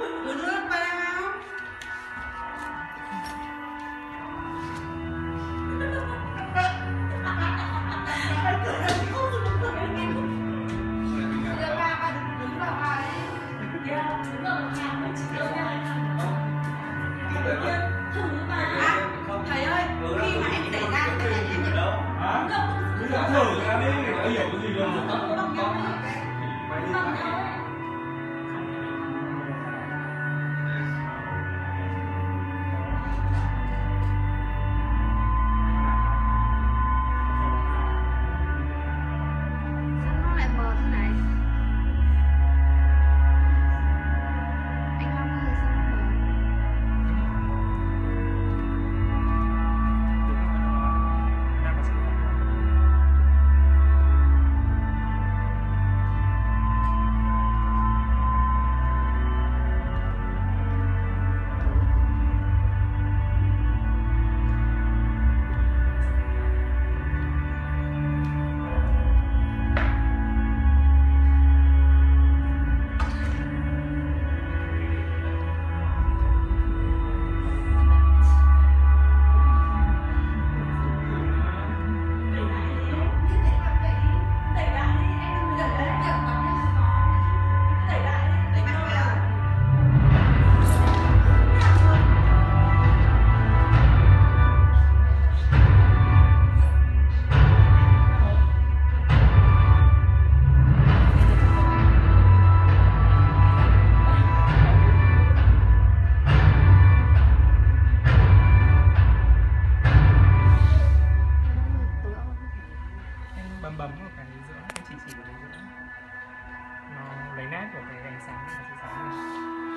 Good bấm vào cái giữa chỉ chỉ vào đấy giữa nó lấy nét của cái ánh sáng của cái sáng này.